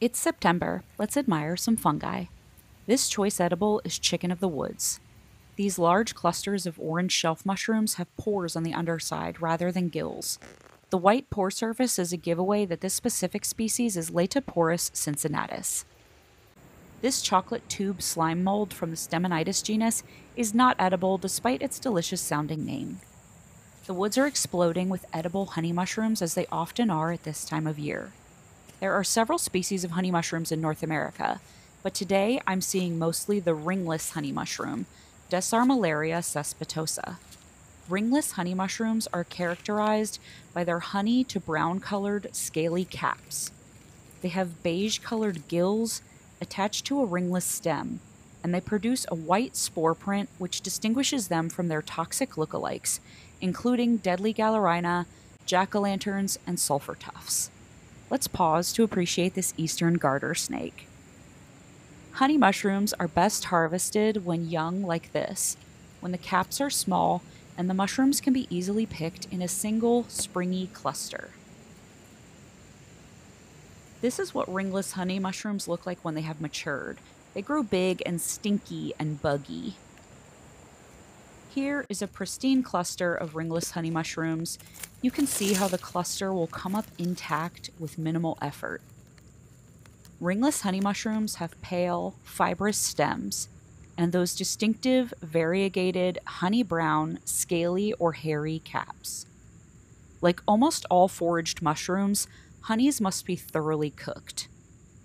It's September. Let's admire some fungi. This choice edible is chicken of the woods. These large clusters of orange shelf mushrooms have pores on the underside rather than gills. The white pore surface is a giveaway that this specific species is Laetiporus cincinnatus. This chocolate tube slime mold from the Stemonitis genus is not edible despite its delicious sounding name. The woods are exploding with edible honey mushrooms as they often are at this time of year. There are several species of honey mushrooms in North America, but today I'm seeing mostly the ringless honey mushroom, Desarmillaria caespitosa. Ringless honey mushrooms are characterized by their honey to brown colored scaly caps. They have beige colored gills attached to a ringless stem, and they produce a white spore print which distinguishes them from their toxic lookalikes, including deadly Galerina, jack o' lanterns, and sulfur tufts. Let's pause to appreciate this eastern garter snake. Honey mushrooms are best harvested when young, like this, when the caps are small and the mushrooms can be easily picked in a single springy cluster. This is what ringless honey mushrooms look like when they have matured. They grow big and stinky and buggy. Here is a pristine cluster of ringless honey mushrooms. You can see how the cluster will come up intact with minimal effort. Ringless honey mushrooms have pale, fibrous stems and those distinctive, variegated, honey brown, scaly, or hairy caps. Like almost all foraged mushrooms, honeys must be thoroughly cooked.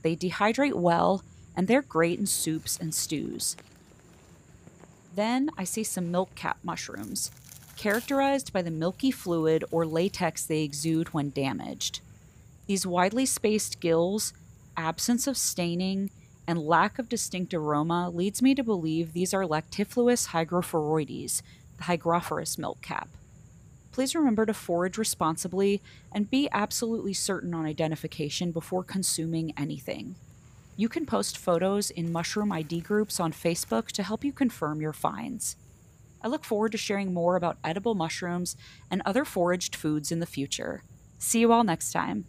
They dehydrate well, and they're great in soups and stews. Then I see some milk cap mushrooms, characterized by the milky fluid or latex they exude when damaged. These widely spaced gills, absence of staining, and lack of distinct aroma leads me to believe these are Lactifluus hygrophoroides, the hygrophorus milk cap. Please remember to forage responsibly and be absolutely certain on identification before consuming anything. You can post photos in mushroom ID groups on Facebook to help you confirm your finds. I look forward to sharing more about edible mushrooms and other foraged foods in the future. See you all next time.